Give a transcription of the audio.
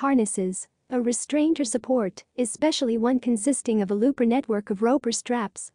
harnesses, a restraint or support, especially one consisting of a loop or network of rope or straps,